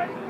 Right?